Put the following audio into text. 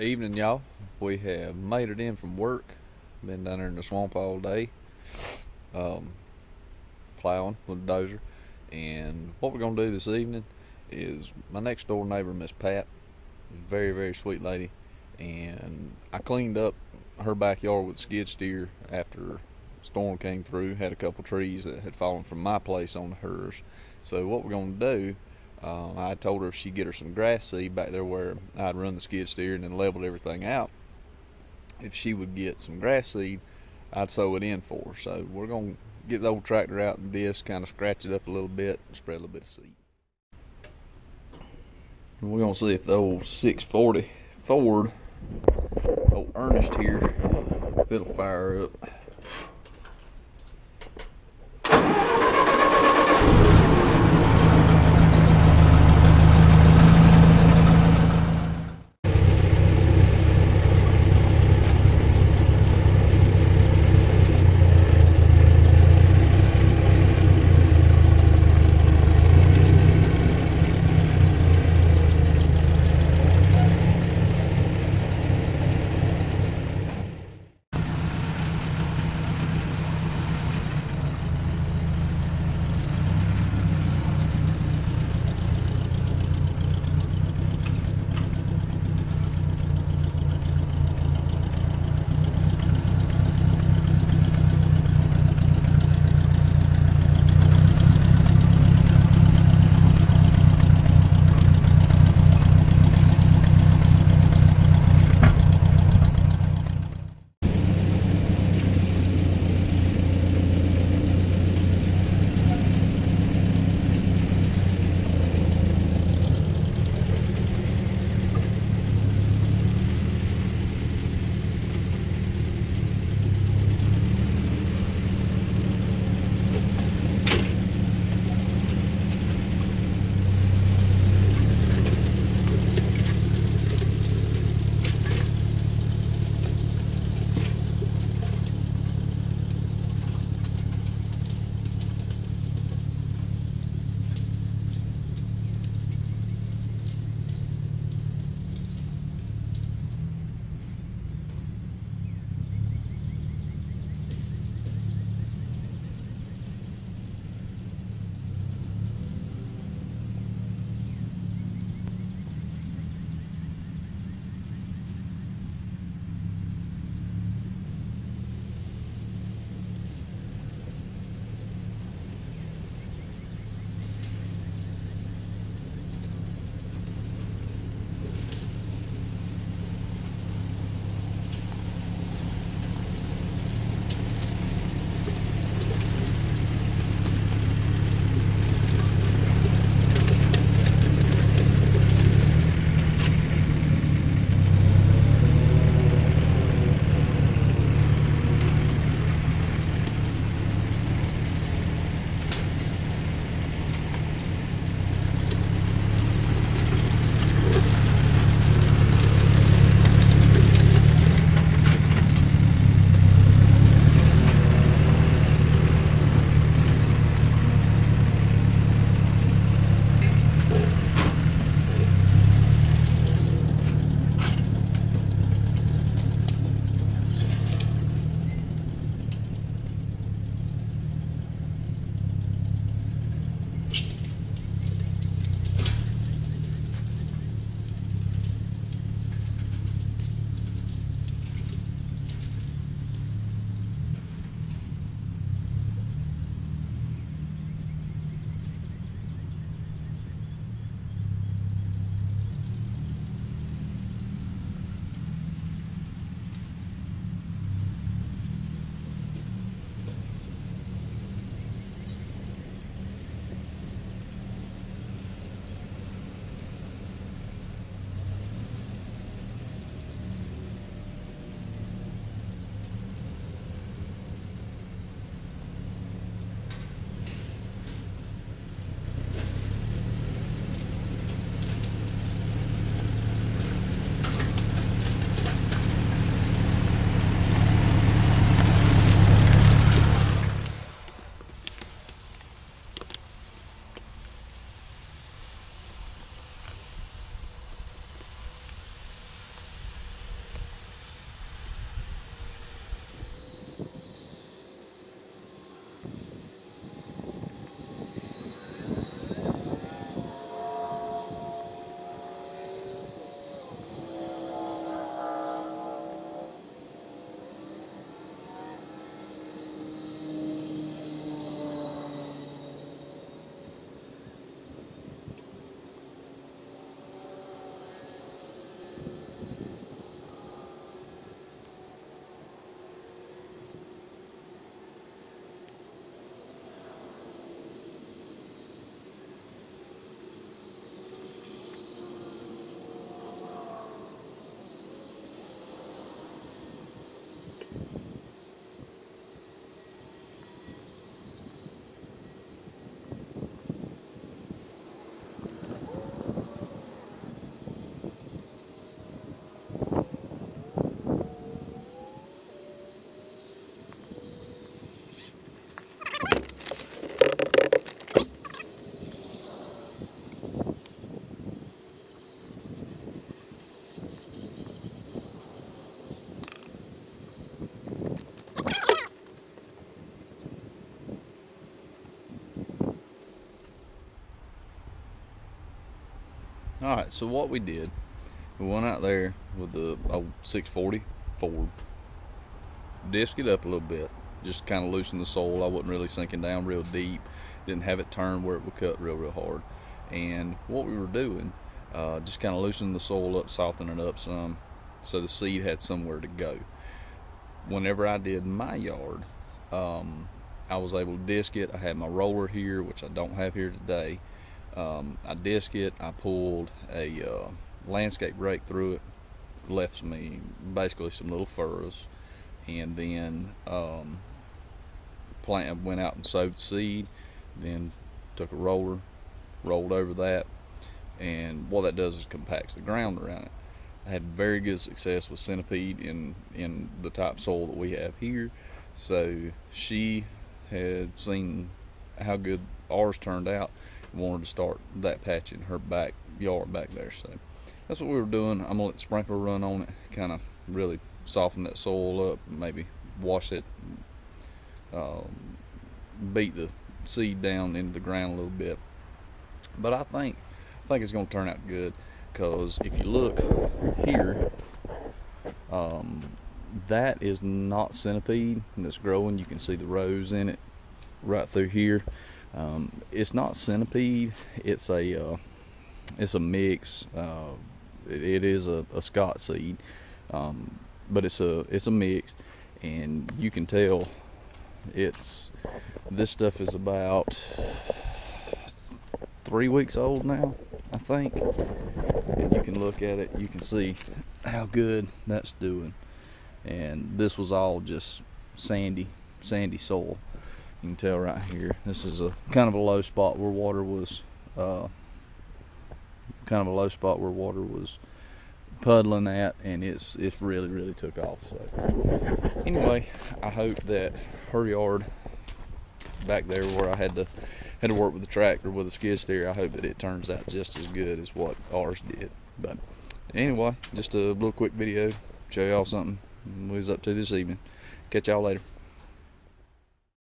Evening, y'all. We have made it in from work. Been down there in the swamp all day, um, plowing with a dozer. And what we're gonna do this evening is my next door neighbor, Miss Pat, very very sweet lady, and I cleaned up her backyard with skid steer after storm came through. Had a couple trees that had fallen from my place on hers. So what we're gonna do uh, I told her if she'd get her some grass seed back there where I'd run the skid steer and then leveled everything out. If she would get some grass seed, I'd sow it in for her. So we're going to get the old tractor out and disc, kind of scratch it up a little bit, and spread a little bit of seed. And we're going to see if the old 640 Ford, old Ernest here, if it'll fire up. Right, so what we did, we went out there with the old 640 Ford, disc it up a little bit, just kind of loosen the soil. I wasn't really sinking down real deep, didn't have it turned where it would cut real, real hard. And what we were doing, uh, just kind of loosening the soil up, softening it up some, so the seed had somewhere to go. Whenever I did my yard, um, I was able to disc it. I had my roller here, which I don't have here today. Um, I disc it. I pulled a uh, landscape rake through it, left me basically some little furrows, and then um, plant went out and sowed seed. Then took a roller, rolled over that, and what that does is compacts the ground around it. I had very good success with centipede in in the type soil that we have here. So she had seen how good ours turned out wanted to start that patch in her backyard back there so that's what we were doing. I'm gonna let the sprinkler run on it kind of really soften that soil up maybe wash it um, beat the seed down into the ground a little bit. But I think I think it's gonna turn out good because if you look here um, that is not centipede that's growing. You can see the rows in it right through here um, it's not centipede. It's a uh, it's a mix uh, it, is a, a Scott seed um, but it's a it's a mix and you can tell it's this stuff is about three weeks old now I think. And you can look at it you can see how good that's doing. And this was all just sandy sandy soil you can tell right here this is a kind of a low spot where water was uh, kind of a low spot where water was puddling at and it's it's really really took off so anyway I hope that her yard back there where I had to had to work with the tractor with a skid steer I hope that it turns out just as good as what ours did but anyway just a little quick video show y'all something we was up to this evening. Catch y'all later.